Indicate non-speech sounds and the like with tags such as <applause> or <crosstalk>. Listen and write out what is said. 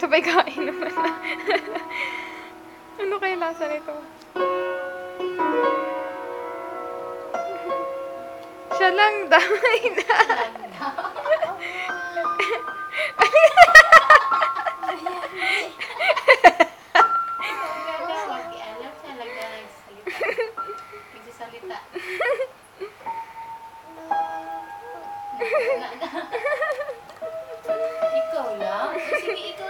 Sabay kain naman na. <laughs> ano kaya lasa nito? Siya lang damay na. Ikaw lang. Sige, ikaw